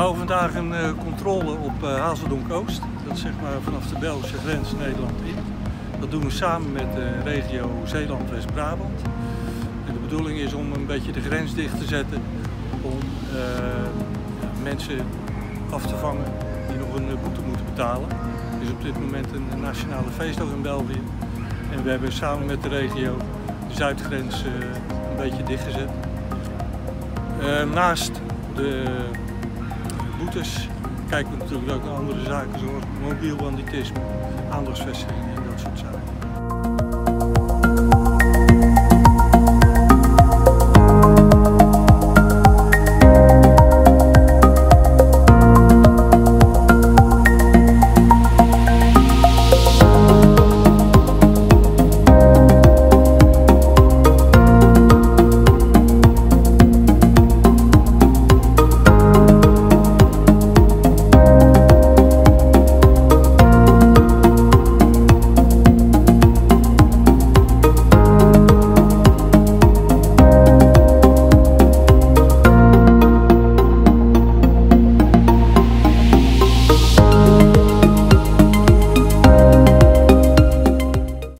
houden vandaag een uh, controle op uh, Hazeldonk Oost. Dat is zeg maar vanaf de Belgische grens Nederland in. Dat doen we samen met de regio Zeeland-West-Brabant. De bedoeling is om een beetje de grens dicht te zetten om mensen af te vangen die nog een boete moeten betalen. Het is op dit moment een nationale feestdag in België. En we hebben samen met de regio de zuidgrens een beetje dichtgezet. naast de boetes kijken we natuurlijk ook naar andere zaken zoals mobiel banditisme, aandachtsvestiging en dat soort zaken.